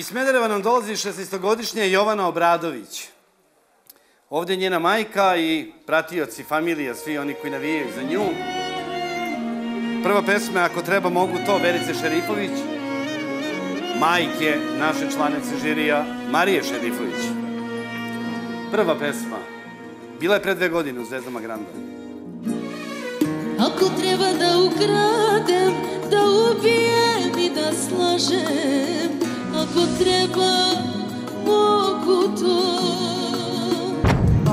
Iz Smedereva nam dolazi 16-godišnja Jovana Obradović. Ovde je njena majka i pratioci, familija, svi oni koji navijaju za nju. Prva pesma, ako treba, mogu to, Verice Šerifović, majke naše članice žirija, Marije Šerifović. Prva pesma, bila je pre dve godine u Zvezdama Granda. Ako treba da ukradem, da ubijem i da slažem Ако треба, могу то.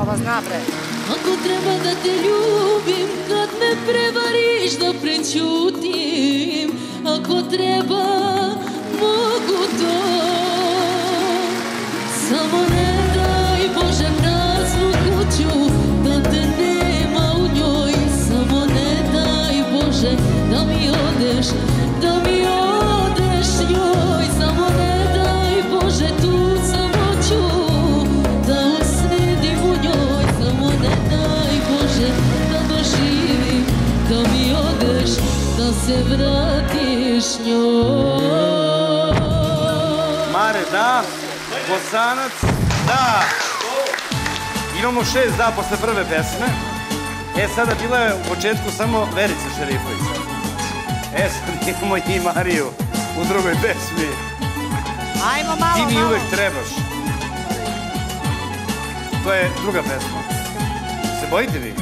Ова зна, бре. Ако треба да те љубим, кад ме превариш да пречутим, ако треба vratiš njoj Mare, da. Bosanac, da. Imamo šest da posle prve pesme. E, sada bila je u početku samo Verica Šerifović. E, sad imamo i Mariju u drugoj pesmi. Ajmo malo, Ti mi malo. uvek trebaš. To je druga pesma. Se bojite vi?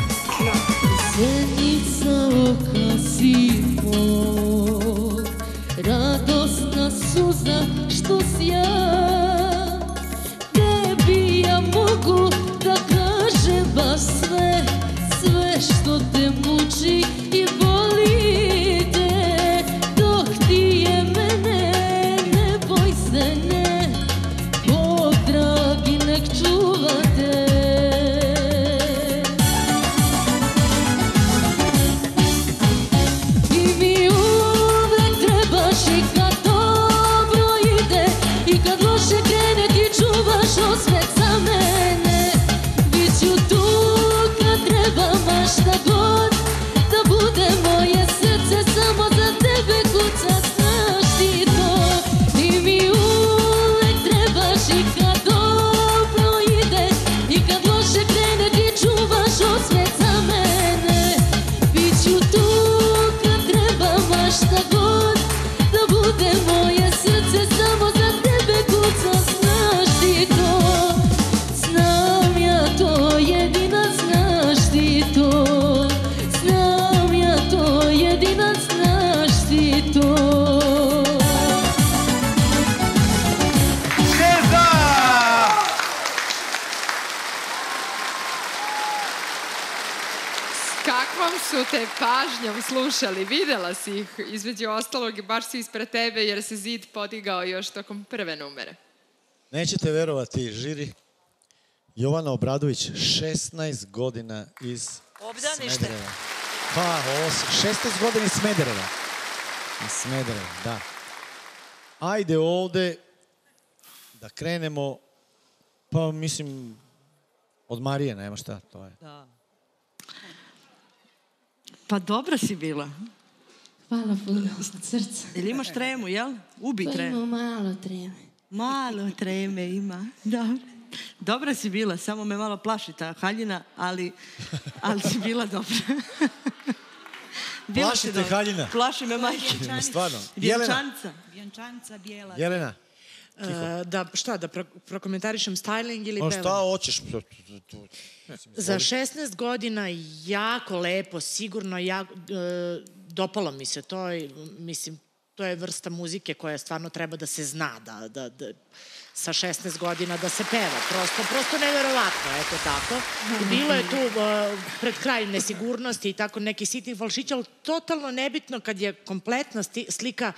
Zenica oka si mog, radosna suza što si su te pažnjom slušali? Videla si ih, između ostalog, baš si ispred tebe jer se zid podigao još tokom prve numere. Nećete verovati, žiri. Jovana Obradović, 16 godina iz Obdanište. Smedereva. Pa, os, 16 godina iz Smedereva. Iz Smedereva, da. Ajde ovde da krenemo, pa mislim, od Marije, nema šta, to je. Da. Pa dobra si bila. Hvala puno od srca. Ili imaš tremu, jel? Ubi Pa tremu. imam malo treme. Malo treme ima. Dobro. Dobra si bila, samo me malo plaši ta haljina, ali, ali si bila dobra. Bila Plašite dobra. haljina? Plaši me majke. Stvarno. Jelena, Vjenčanca. Vjenčanca bijela. Jelena, E, da, šta, da pro, prokomentarišem styling ili no pevanje? šta hoćeš? Tu- tu- tu- Za 16 godina jako lepo, sigurno jako, e, dopalo mi se to i mislim to je vrsta muzike koja stvarno treba da se zna da, da, da sa 16 godina da se peva. Prosto, prosto neverovatno, eto tako. Bilo je tu uh, pred kraj nesigurnosti i tako neki sitni falšić, ali totalno nebitno kad je kompletna sti, slika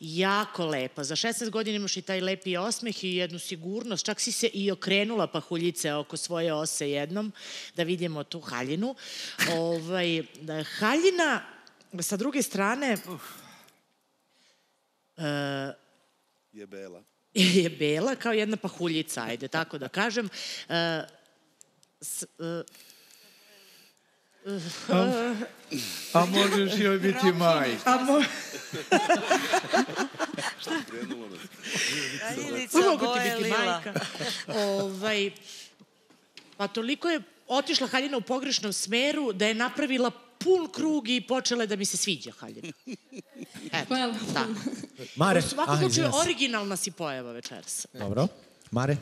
jako lepa. Za 16 godina imaš i taj lepi osmeh i jednu sigurnost. Čak si se i okrenula pahuljice oko svoje ose jednom, da vidimo tu haljinu. ovaj, da, haljina, sa druge strane, e, Je bela. je bela kao jedna pahuljica, ajde tako da kažem. E, s, e, A možeš joj biti majka. A mo... Kraljica Mogu ti biti majka. ovaj, pa toliko je otišla haljina u pogrešnom smeru da je napravila pun krug i počela je da mi se sviđa haljina. Eto, Hvala. tako. Mare, U svakom slučaju, originalna si pojava večeras. Dobro. Mare?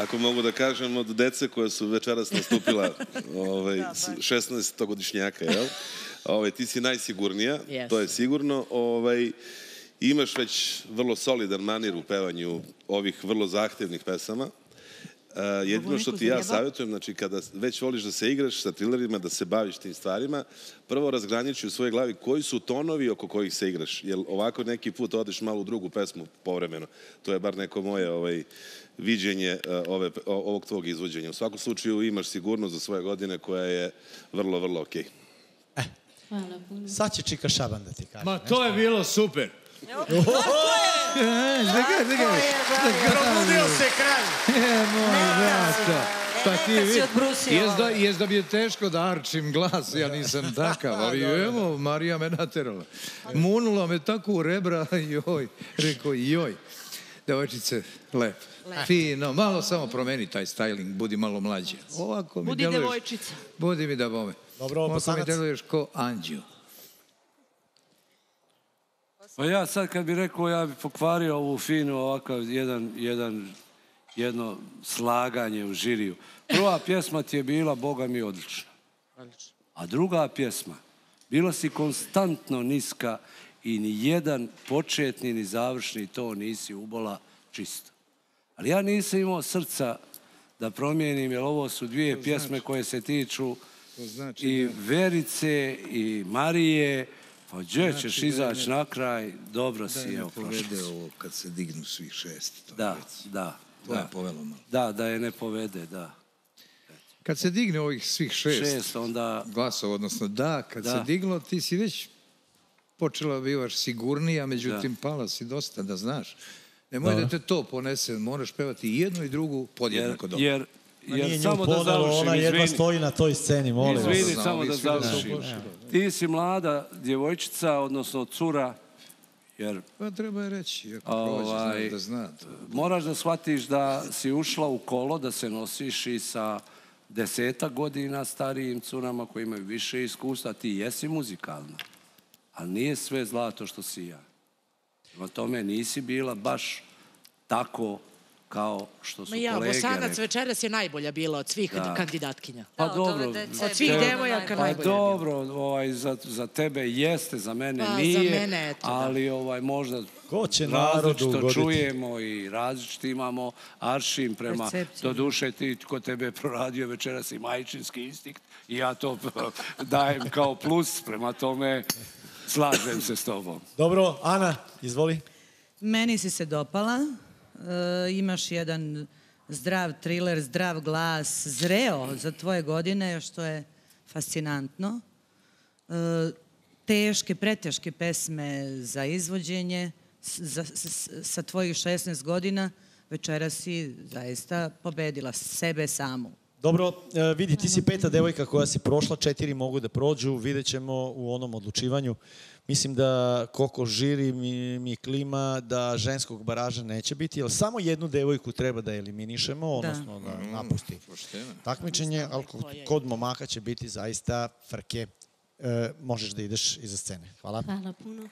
Ako mogu da kažem, od dece koje su večeras nastupila, ovaj, 16-godišnjaka, jel? Ovaj, ti si najsigurnija, Jesam. to je sigurno. Ovaj, imaš već vrlo solidan manir u pevanju ovih vrlo zahtevnih pesama. Uh, jedino što ti ja savjetujem, znači kada već voliš da se igraš sa trilerima, da se baviš tim stvarima, prvo razgraniči u svojoj glavi koji su tonovi oko kojih se igraš, jer ovako neki put odeš malo u drugu pesmu povremeno. To je bar neko moje ovaj, viđenje uh, ove, ovog tvog izvođenja. U svakom slučaju imaš sigurnost za svoje godine koja je vrlo, vrlo okej. Hvala puno. Sad će Čika Šaban da ti kaže. Ma to je bilo super. Probudio se kralj. E, moj brata. Pa ti vidi, jes da, jes da bi je teško da arčim glas, ja nisam takav, ali evo, Marija me naterala. Munula me tako u rebra, joj, rekao, joj. Devojčice, lep. Fino, malo samo promeni taj styling, budi malo mlađe. Ovako mi Budi deluješ- devojčica. Budi mi da bome. Dobro, Ovako mi deluješ ko anđeo. Pa ja sad kad bi rekao, ja bi pokvario ovu finu ovakav jedan, jedan, jedno slaganje u žiriju. Prva pjesma ti je bila, Boga mi, odlična. A druga pjesma, bila si konstantno niska i ni jedan početni ni završni to nisi ubola čisto. Ali ja nisam imao srca da promijenim, jer ovo su dvije pjesme koje se tiču To znači i da- Verice i Marije, pa gdje ćeš Znači da je izaći na kraj, dobro Da si, je evo, si. ovo kad se dignu svih šest. To Da, reci. da, To je da. povelo malo. Da, da je ne povede, da. Kad se digne ovih svih šest, Šest, onda... glasova, odnosno da, kad Da. se diglo, ti si već počela bivaš sigurnija, međutim pala si dosta, da znaš. Nemoj da te to ponese, moraš pevati i jednu i drugu Jer, podjednako dobro. jer, jer nju samo da ponelo, završim, ona jedva izvini. stoji na toj sceni, molim vas. Izvini, Znao, samo da da završim. loši, Ti si mlada djevojčica, odnosno cura, jer Pa treba je reći, ako prođe, Ovaj, znaš da zna to. moraš da shvatiš da si ušla u kolo, da se nosiš i sa desetak godina starijim curama koji imaju više iskustva. Ti jesi muzikalna, ali nije sve zlato što si ja. Prema tome nisi bila baš tako kao što su Ma ja, kolege Bosanac rekli. večeras je najbolja bila od svih Da. kandidatkinja. Pa Da, dobro, Od svih devojaka. Pa najbolja bila. dobro, ovaj, za, za tebe jeste, za mene Pa, za nije, mene, eto, da. ali ovaj, možda Ko će različito čujemo i različito imamo aršin prema, do duše ti ko tebe je proradio večeras i majčinski instinkt i ja to dajem kao plus, prema tome slažem se s tobom. Dobro, Ana, izvoli. Meni si se dopala. E, imaš jedan zdrav thriller, zdrav glas, zreo za tvoje godine, što je fascinantno. E, teške, preteške pesme za izvođenje za, sa tvojih 16 godina. Večera si zaista pobedila sebe samu. Dobro, e, vidi, ti si peta devojka koja si prošla, četiri mogu da prođu, vidjet ćemo u onom odlučivanju. Mislim da koliko žiri mi, mi klima da ženskog baraža neće biti, jer samo jednu devojku treba da eliminišemo, odnosno da, napusti takmičenje, ali kod momaka će biti zaista frke. E, možeš da ideš iza scene. Hvala. Hvala puno.